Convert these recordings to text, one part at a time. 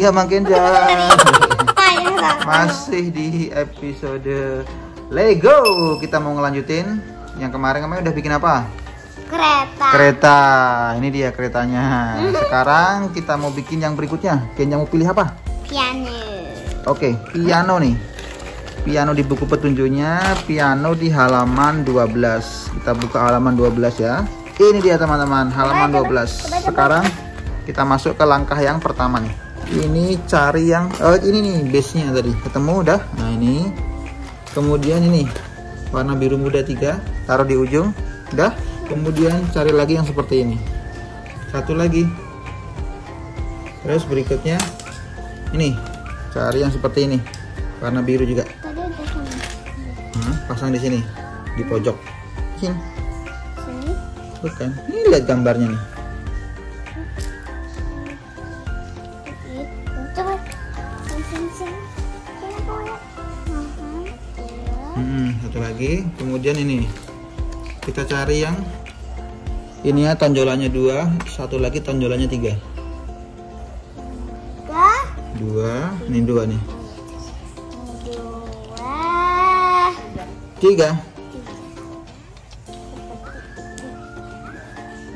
lagi sama Kenja. Ayo, Masih di episode Lego. Kita mau ngelanjutin yang kemarin kemarin udah bikin apa? kereta. Kereta. Ini dia keretanya. Sekarang kita mau bikin yang berikutnya. Kenja mau pilih apa? Piano. Oke, piano nih. Piano di buku petunjuknya, piano di halaman 12. Kita buka halaman 12 ya. Ini dia teman-teman, halaman 12. Sekarang kita masuk ke langkah yang pertama nih. Ini cari yang oh ini nih base-nya tadi. Ketemu udah? Nah, ini. Kemudian ini warna biru muda tiga, taruh di ujung. Udah? Kemudian cari lagi yang seperti ini. Satu lagi. Terus berikutnya ini cari yang seperti ini warna biru juga. Hah, pasang di sini di pojok Sini. bukan ini lihat gambarnya nih lagi. Kemudian ini. Kita cari yang ini ya tonjolannya dua. Satu lagi tonjolannya tiga. Dua. Ini dua nih. Dua. tiga.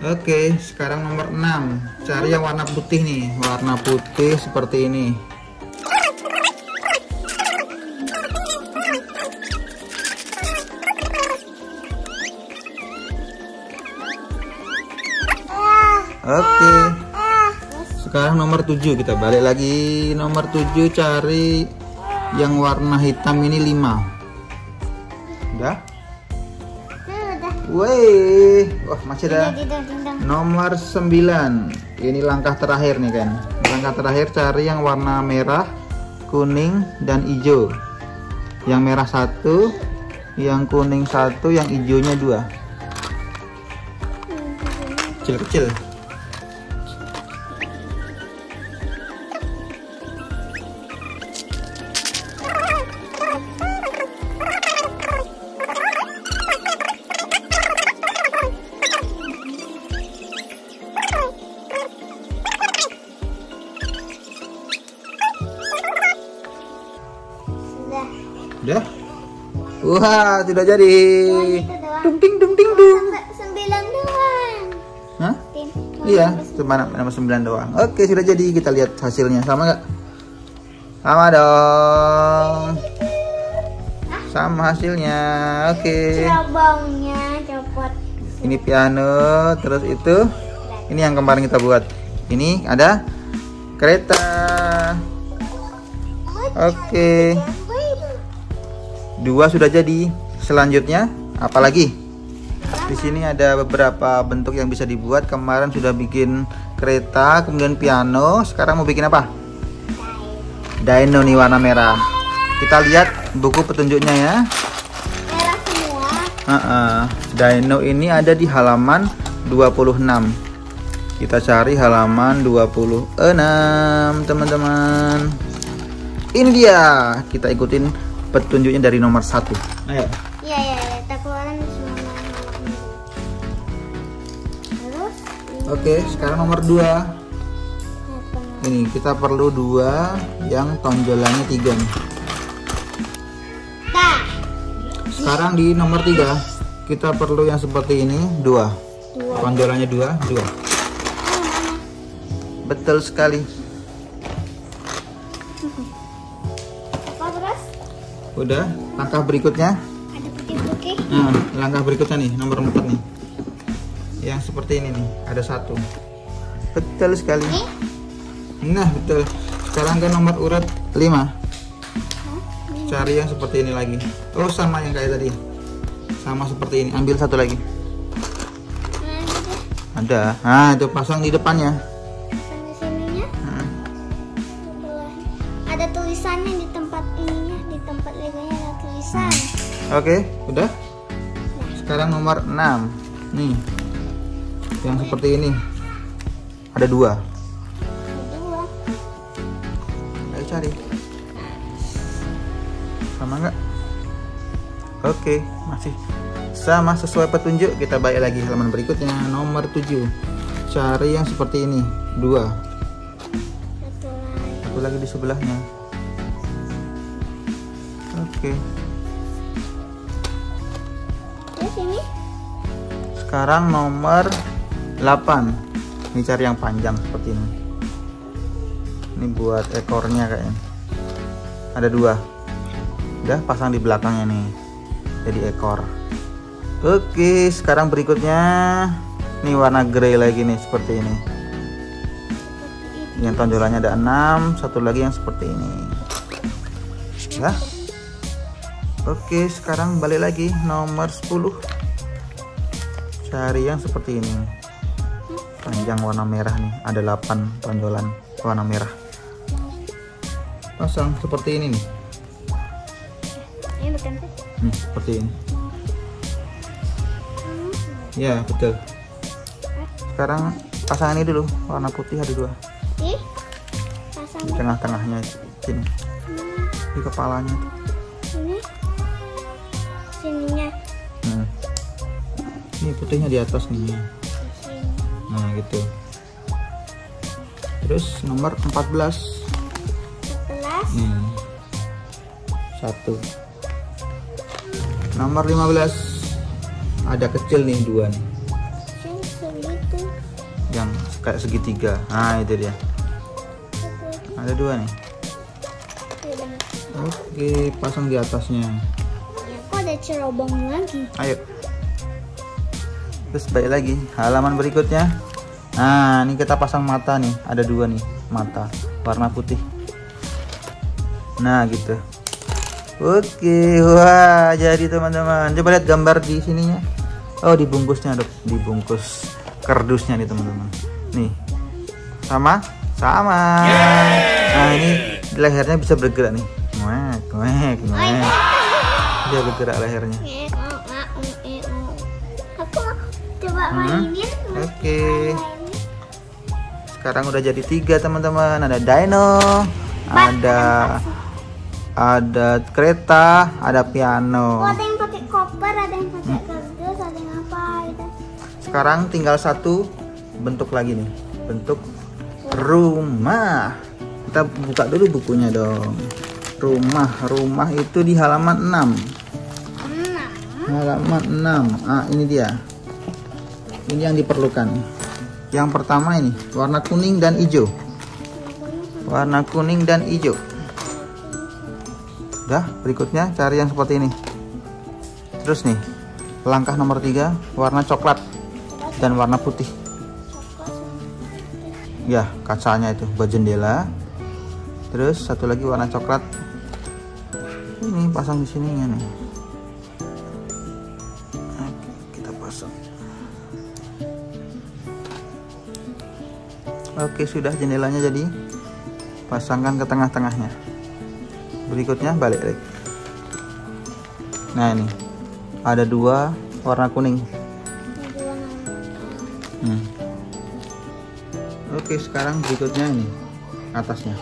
Oke, sekarang nomor 6 Cari yang warna putih nih. Warna putih seperti ini Oke. Sekarang nomor 7 kita balik lagi Nomor 7 cari yang warna hitam ini 5 Udah? Udah. Wah masih ada. Nomor 9 Ini langkah terakhir nih kan Langkah terakhir cari yang warna merah Kuning dan hijau Yang merah satu Yang kuning satu Yang hijaunya dua Kecil-kecil Udah? Wah sudah jadi. Dung ting dung ting dung sembilan doang. Hah? Tim. Iya, cuma nomor 9 doang. Oke, sudah jadi. Kita lihat hasilnya. Sama nggak? Sama dong. Sama hasilnya. Oke. Cabangnya copot. Ini piano, terus itu ini yang kemarin kita buat. Ini ada kereta. Oke. Dua sudah jadi. Selanjutnya apa lagi? Di sini ada beberapa bentuk yang bisa dibuat. Kemarin sudah bikin kereta, kemudian piano. Sekarang mau bikin apa? Dino nih warna merah. Kita lihat buku petunjuknya ya. Merah semua. Heeh. Dino ini ada di halaman 26. Kita cari halaman 26, teman-teman. Ini dia. Kita ikutin petunjuknya dari nomor 1. Ayo. Iya iya iya. Semua halaman. Terus. Oke, sekarang nomor 2. Ini kita perlu dua yang tonjolannya tiga nih. Nah. Sekarang di nomor tiga kita perlu yang seperti ini dua. Dua. Tonjolannya dua, dua. Betul sekali. Udah. Langkah berikutnya. Ada putih-putih. Nah, langkah berikutnya nih nomor empat nih. Yang seperti ini nih, ada satu. Betul sekali. Ini? Nah, betul. Sekarang ke nomor urut 5. Hah? Cari yang seperti ini lagi. Oh, sama yang kayak tadi. Sama seperti ini. Ambil satu lagi. Ada. Nah, itu pasang di depannya. Tulisannya di tempat ininya, di tempat legonya ada tulisan. Oke, udah. Sekarang nomor 6. Nih. Yang seperti ini. Ada dua. Kedua. Ayo cari. Sama nggak? Oke, masih sama sesuai petunjuk. Kita balik lagi halaman berikutnya nomor 7. Cari yang seperti ini, dua. satu lagi di sebelahnya oke. Terus ini? sekarang nomor 8 ini cari yang panjang seperti ini. Ini buat ekornya kayaknya. Ada dua. Udah pasang di belakangnya nih. Jadi ekor. Oke sekarang berikutnya. Ini warna grey lagi nih seperti ini. Yang tonjolannya ada 6 satu lagi yang seperti ini. Ya oke sekarang balik lagi. Nomor 10 cari yang seperti ini. Panjang warna merah nih. Ada 8 tonjolan warna merah. Pasang seperti ini nih. Ini bukan sih? nih seperti ini. Ya betul. Sekarang pasang ini dulu. Warna putih ada dua. Di tengah-tengahnya sini di kepalanya tuh. Ini putihnya di atas nih. Sini. nah gitu. Terus nomor 14 Sebelas. nih. Satu. Nomor 15 ada kecil nih dua nih. Sini yang kayak segitiga. Nah itu dia. Ada dua nih. Oke pasang di atasnya. Ya, kok ada cerobong lagi? ayo terus balik lagi halaman berikutnya. Nah ini kita pasang mata nih. Ada dua nih mata warna putih. Nah gitu. Oke wah jadi teman-teman. Coba lihat gambar di sininya. Oh dibungkusnya dok. Dibungkus kardusnya nih teman-teman. Nih. Sama? Sama. Nah ini lehernya bisa bergerak nih. Ngek ngek ngek dia bergerak lehernya Hmm, mainin. oke. sekarang udah jadi tiga teman-teman. Ada dino ada ada kereta ada Oh, piano ada yang pakai koper, ada yang pakai kardus, ada yang apa gitu. sekarang tinggal satu bentuk lagi nih. Bentuk rumah. Kita buka dulu bukunya dong. Rumah rumah itu di halaman 6 Enam. halaman 6 ah ini dia ini yang diperlukan. Yang pertama ini warna kuning dan hijau. Warna kuning dan hijau. Udah berikutnya cari yang seperti ini. Terus nih langkah nomor tiga warna coklat dan warna putih. Ya kacanya itu buat jendela. Terus satu lagi warna coklat. Ini pasang di sininya nih oke sudah jendelanya jadi pasangkan ke tengah-tengahnya berikutnya balik lagi nah ini ada dua warna kuning Hmm. Oke, sekarang berikutnya ini atasnya.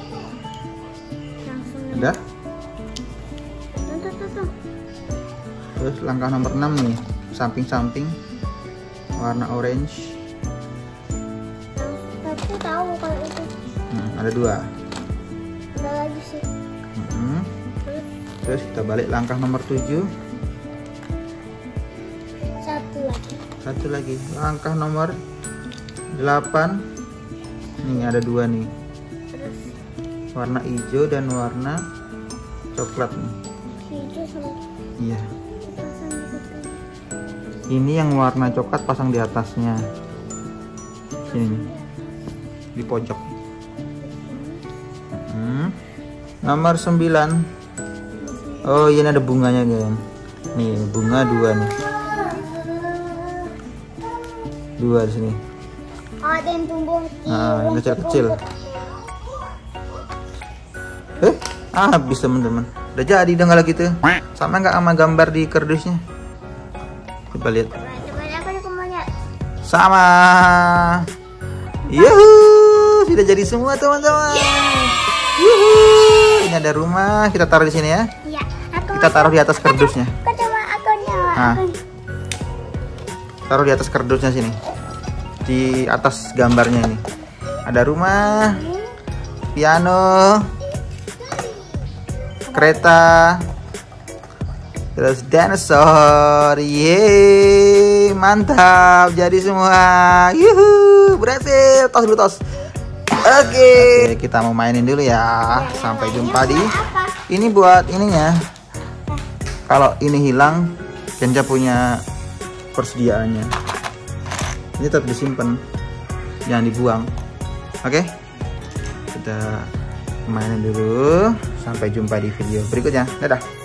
Udah? Terus langkah nomor 6 nih, samping-samping warna orange. Tapi tahu kalau itu Hmm, ada dua. ada lagi sih. Hmm. Terus Terus kita balik langkah nomor 7 satu lagi. Satu lagi, langkah nomor 8 Nih ada dua nih, Terus warna hijau dan warna coklat nih. hijau sama Iya. Ini yang warna coklat pasang di atasnya. Sini. Di pojok. Hmm. Nomor 9. Oh, ini ada bunganya, guys. Nih, bunga dua nih. Dua di sini. Oh, ada yang tumbuh di Nah, yang kecil-kecil. rumput-rumput. Eh, habis teman-teman. Udah jadi dong kalau gitu. Sama nggak sama gambar di kardusnya? Coba lihat. Coba coba sudah jadi semua teman-teman. Yuhu, ini ada rumah. Kita taruh di sini ya. Iya, Kita taruh di atas kardusnya. Aku coba. Ah. Aku- Taruh di atas kardusnya sini. Di atas gambarnya ini. Ada rumah. piano, kereta, terus dinosaur. Yeay, mantap. Jadi semua. Yuhu, berhasil. Tos dulu tos. Oke, kita mau mainin dulu ya. Sampai jumpa di ini buat ininya. Kalau ini hilang, Kenja punya persediaannya. Ini tetap disimpan, jangan dibuang. Oke, kita mainin dulu. Sampai jumpa di video berikutnya. Dadah.